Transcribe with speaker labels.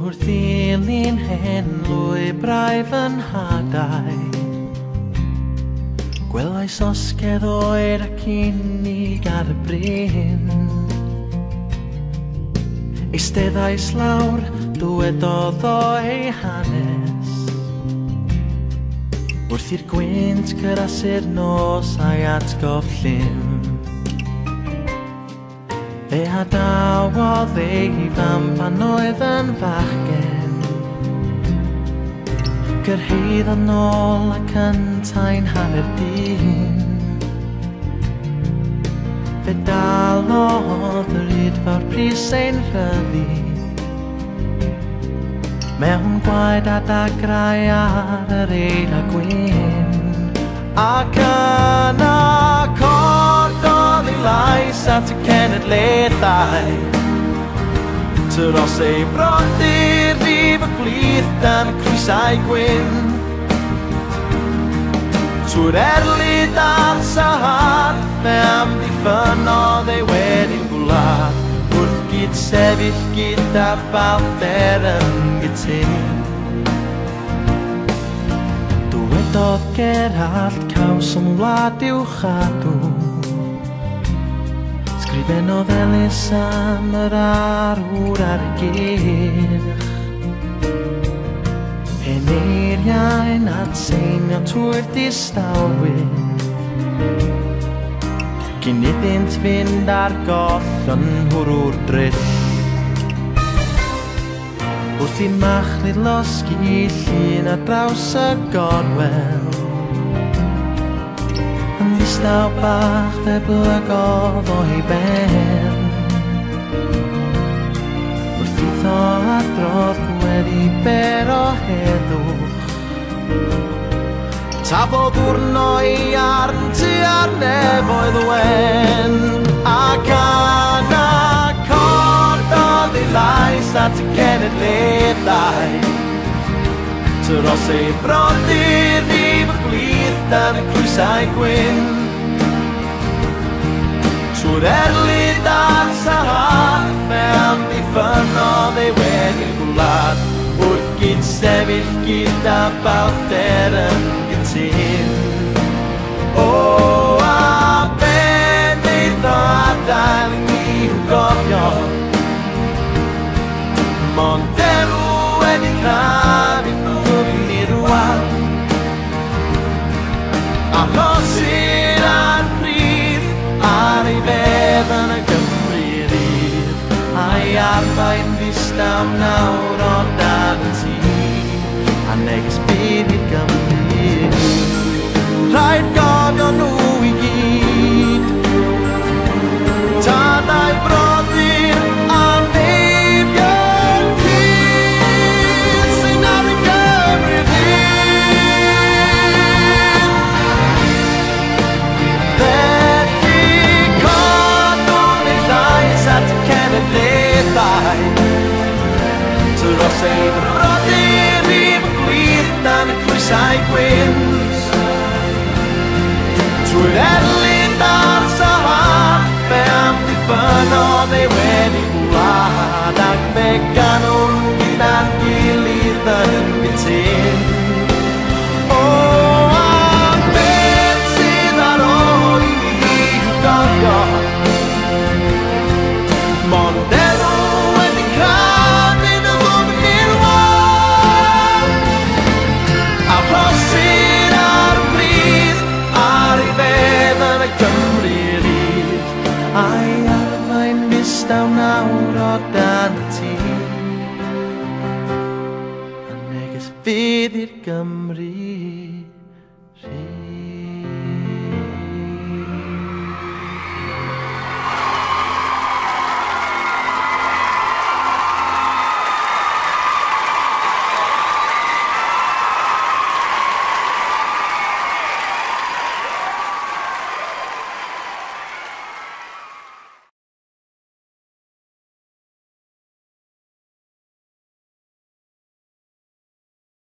Speaker 1: Wrth ddilyn hen lwy braidd yn hadau Gwelais osgedd oer ac unig ar y bryn Eisteddais lawr, dwedodd o ei hanes Wrth i'r gwynt cyrasu'r nos a'i atgof llym Fe adawodd ei fam pan oedd yn fachgen Gyrhaedd yn ôl ac yn tain hanner dyn pedalodd yr hyd fawr pris ein rhyddi Mewn gwaed a dagrau ar yr eil a gwyn Ac yna cordodd i lais at y cenedlaethau Tyros ei brodyr rif y glith dan y crwysau gwyn Tw'r erlyd ar ffynodd ei wedi'n gwlad Wrth gyd sefyll gyda balder yn gytun Dywedodd Geralt caws yn wlad i'w chadw Sgrifennodd Elis am yr arwr ar gyrch Hen eiriau'n at seinio trwy'r distawydd Cyn iddynt fynd ar goll yn hwrw'r drill Wrth i machlid losgi llun a draws y gorwel Yn ddistaw bach fe blygodd o'i ben Ta fo bwrno i ar ti ar nefoedd wen A gan a cordodd i lais at y cenedlaethau Tros ei brodyr ddim yn glith dan y crwysau gwyn Trwy'r erlu dan Sahar e mewn ffynodd ei wedi'r gwlad Wrth gyd sefyll gyd gyda balder yn sy'n O, a be ei o adael i'w gofio Mon derw wedi cael i'n bwyd ni rwan A rosir a'r bryd ar ei fedd yn y Gymru rydd A'i arfain ddistaw nawr o dan y tŷ A neges byd i'r Gymru sy'n brodyr i'n gwyth dan y clwysau gwyns Trwy'r erlun dar sahar Fe am ddiffynodd ei wedi gwlad ac megau A'i arfain mistaw nawr o dan y ti yn neges fydd i'r Gymru Rhydd